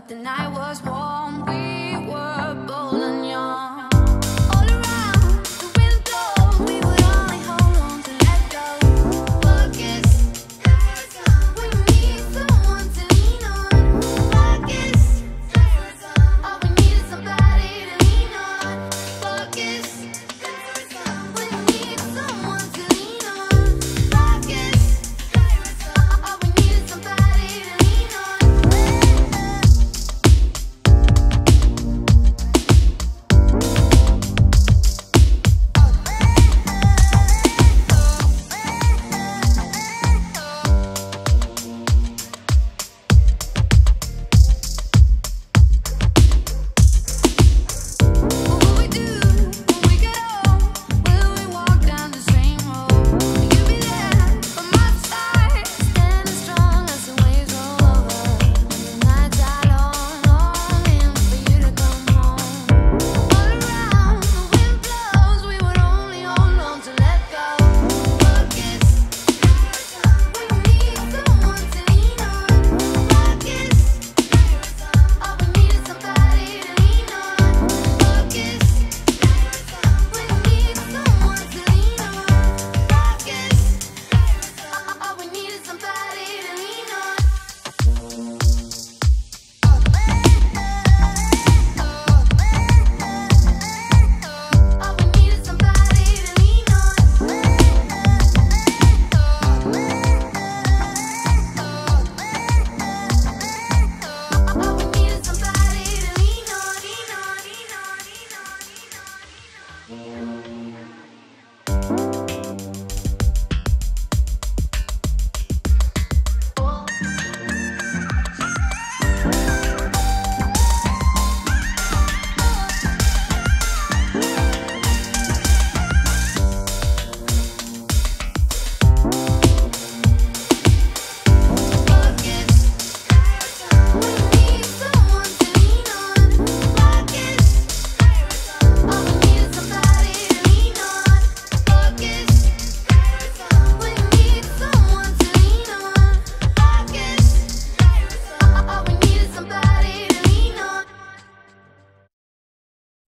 but the night was warm. Yeah.